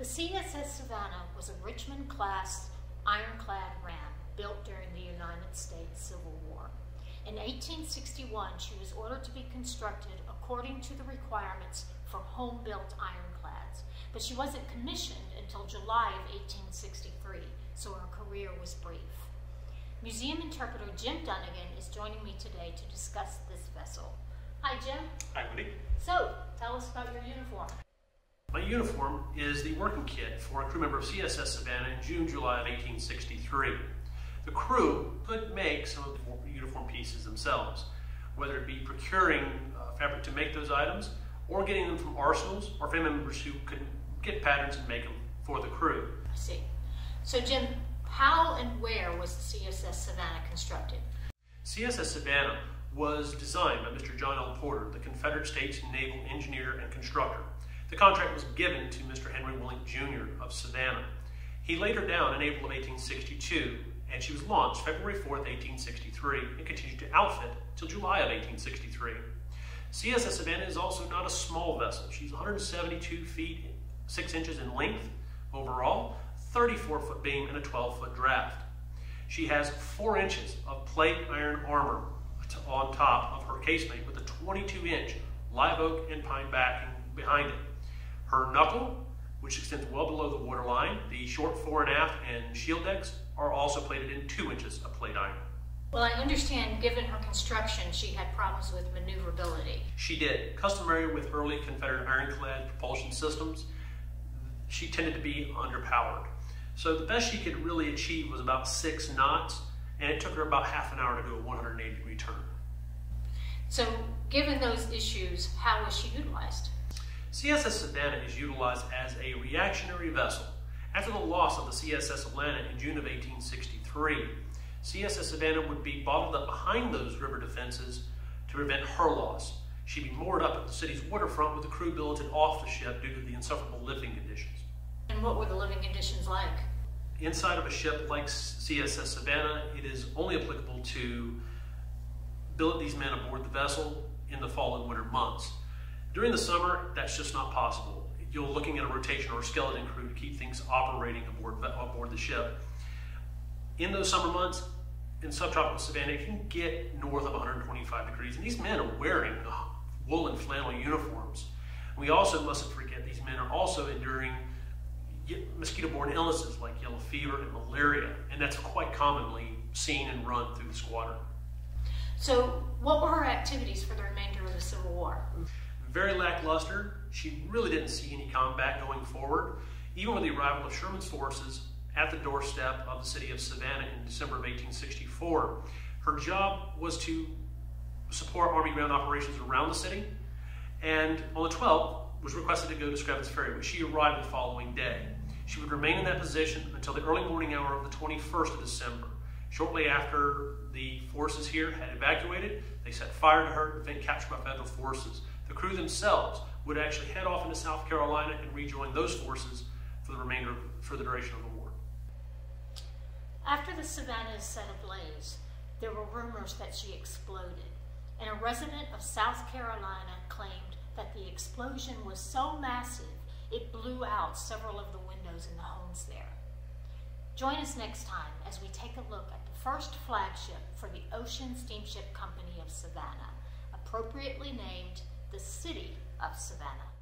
The CSS Savannah was a Richmond class ironclad ram built during the United States Civil War. In 1861, she was ordered to be constructed according to the requirements for home built ironclads, but she wasn't commissioned until July of 1863, so her career was brief. Museum interpreter Jim Dunnigan is joining me today to discuss this vessel. Hi, Jim. Hi, Wendy. So, tell us about your uniform. My uniform is the working kit for a crew member of CSS Savannah in June, July of 1863. The crew could make some of the uniform pieces themselves, whether it be procuring uh, fabric to make those items or getting them from arsenals or family members who could get patterns and make them for the crew. I see. So, Jim, how and where was the CSS Savannah constructed? CSS Savannah was designed by Mr. John L. Porter, the Confederate States Naval engineer and constructor. The contract was given to Mr. Henry Willink Jr. of Savannah. He laid her down in April of 1862, and she was launched February 4, 1863, and continued to outfit till July of 1863. CSS Savannah is also not a small vessel. She's 172 feet 6 inches in length overall, 34 foot beam, and a 12 foot draft. She has 4 inches of plate iron armor on top of her casemate with a 22 inch live oak and pine backing behind it. Her knuckle, which extends well below the waterline, the short fore and aft and shield decks are also plated in two inches of plate iron. Well, I understand given her construction, she had problems with maneuverability. She did. Customary with early Confederate ironclad propulsion systems, she tended to be underpowered. So the best she could really achieve was about six knots, and it took her about half an hour to do a 180 degree turn. So, given those issues, how was she utilized? CSS Savannah is utilized as a reactionary vessel. After the loss of the CSS Atlanta in June of 1863, CSS Savannah would be bottled up behind those river defenses to prevent her loss. She'd be moored up at the city's waterfront with the crew billeted off the ship due to the insufferable living conditions. And what were the living conditions like? Inside of a ship like CSS Savannah, it is only applicable to billet these men aboard the vessel in the fall and winter months. During the summer, that's just not possible. You're looking at a rotation or a skeleton crew to keep things operating aboard, aboard the ship. In those summer months, in subtropical Savannah, it can get north of 125 degrees, and these men are wearing woolen flannel uniforms. We also mustn't forget these men are also enduring mosquito-borne illnesses like yellow fever and malaria, and that's quite commonly seen and run through the squadron. So, what were her activities for the remainder of the? Very lackluster. She really didn't see any combat going forward. Even with the arrival of Sherman's forces at the doorstep of the city of Savannah in December of 1864, her job was to support Army ground operations around the city, and on the 12th was requested to go to Screven's Ferry, but she arrived the following day. She would remain in that position until the early morning hour of the 21st of December. Shortly after the forces here had evacuated, they set fire to her and then captured by federal forces. Crew themselves would actually head off into South Carolina and rejoin those forces for the remainder, for the duration of the war. After the Savannah is set ablaze, there were rumors that she exploded, and a resident of South Carolina claimed that the explosion was so massive it blew out several of the windows in the homes there. Join us next time as we take a look at the first flagship for the Ocean Steamship Company of Savannah, appropriately named the city of Savannah.